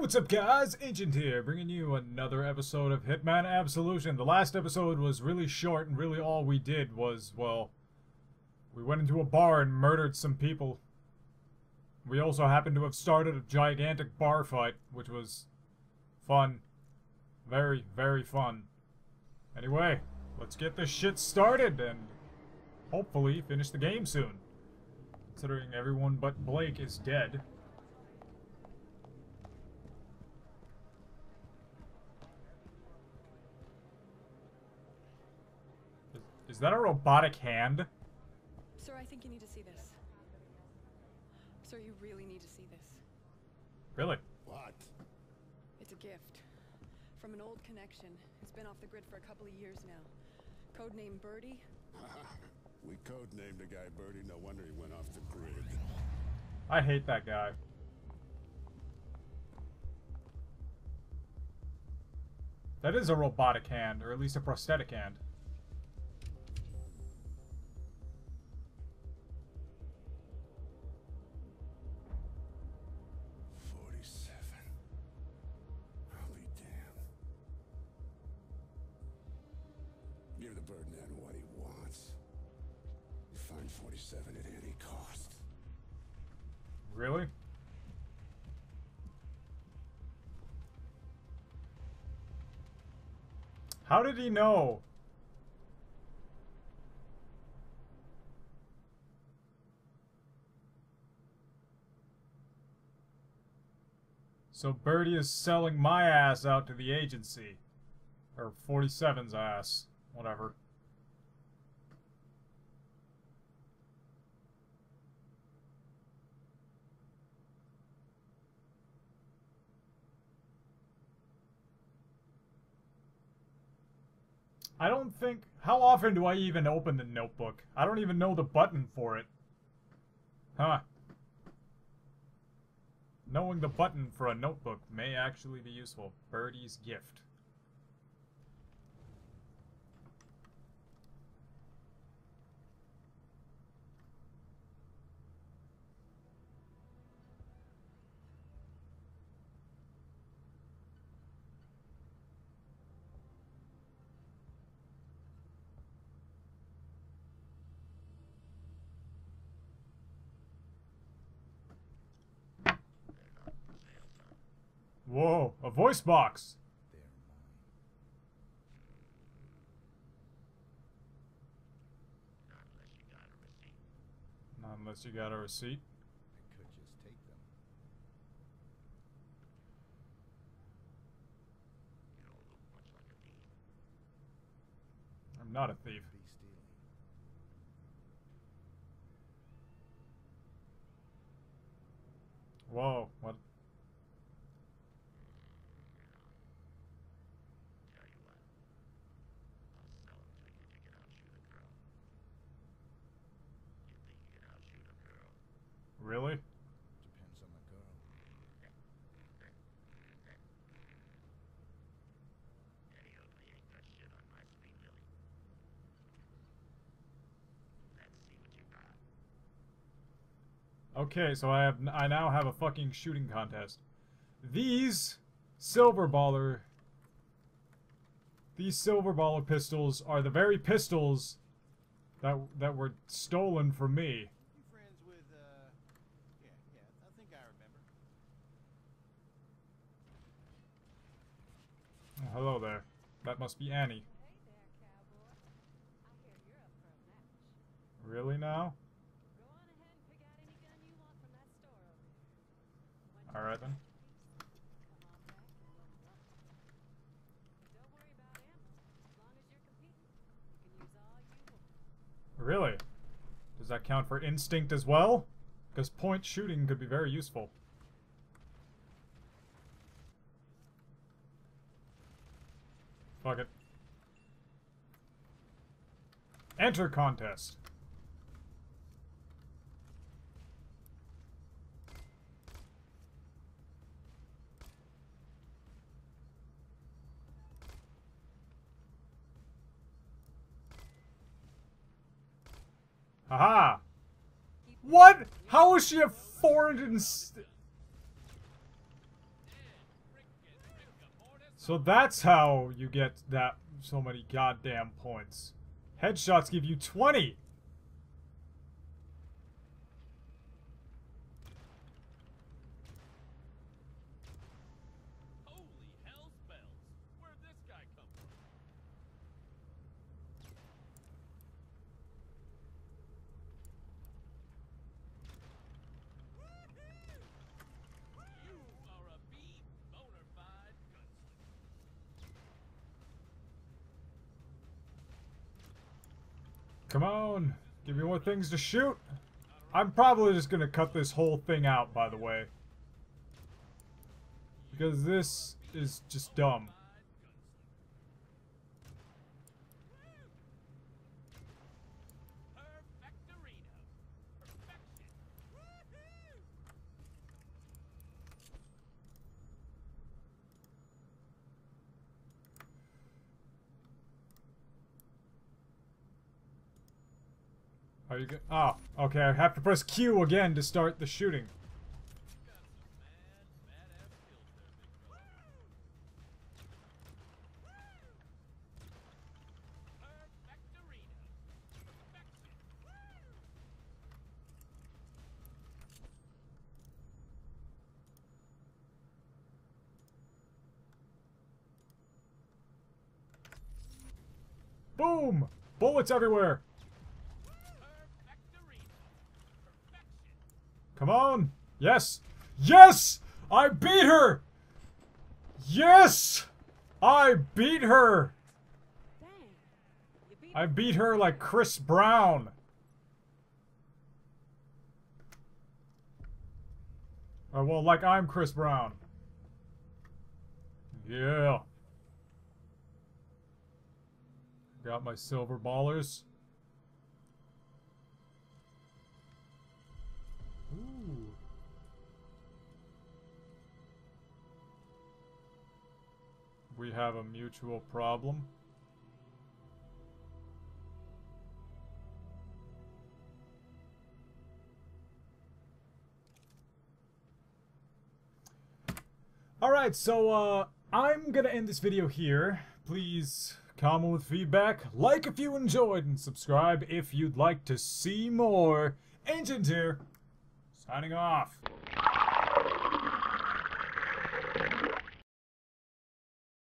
what's up guys? Ancient here, bringing you another episode of Hitman Absolution. The last episode was really short and really all we did was, well, we went into a bar and murdered some people. We also happened to have started a gigantic bar fight, which was fun. Very, very fun. Anyway, let's get this shit started and hopefully finish the game soon. Considering everyone but Blake is dead. That a robotic hand? Sir, I think you need to see this. Sir, you really need to see this. Really? What? It's a gift. From an old connection. It's been off the grid for a couple of years now. Codename Birdie. we codenamed the guy Birdie, no wonder he went off the grid. I hate that guy. That is a robotic hand, or at least a prosthetic hand. Birdman what he wants. Find forty-seven at any cost. Really? How did he know? So Birdie is selling my ass out to the agency. Or 47's ass. Whatever. I don't think... How often do I even open the notebook? I don't even know the button for it. Huh. Knowing the button for a notebook may actually be useful. Birdie's gift. Whoa, a voice box! Not unless you got a receipt. I could just take them. I'm not a thief. Whoa, what? Really? Depends on the girl. Okay, so I have I now have a fucking shooting contest. These Silverballer these Silverballer pistols are the very pistols that that were stolen from me. You friends with, uh, yeah, yeah, I think I remember. Oh, hello there. That must be Annie. Hey there, cowboy. I want. Really? Does that count for instinct as well? Because point shooting could be very useful. Fuck it. Enter contest. Haha. What? How is she at 400 So that's how you get that so many goddamn points. Headshots give you 20. Come on. Give me more things to shoot. I'm probably just gonna cut this whole thing out, by the way. Because this is just dumb. Are you go- Oh, okay. I have to press Q again to start the shooting. Boom! Bullets everywhere. Come on. Yes. Yes! I beat her! Yes! I beat her! I beat her like Chris Brown. Or, well, like I'm Chris Brown. Yeah. Got my Silverballers. We have a mutual problem. Alright, so uh, I'm gonna end this video here. Please comment with feedback, like if you enjoyed, and subscribe if you'd like to see more. Ancient here, signing off.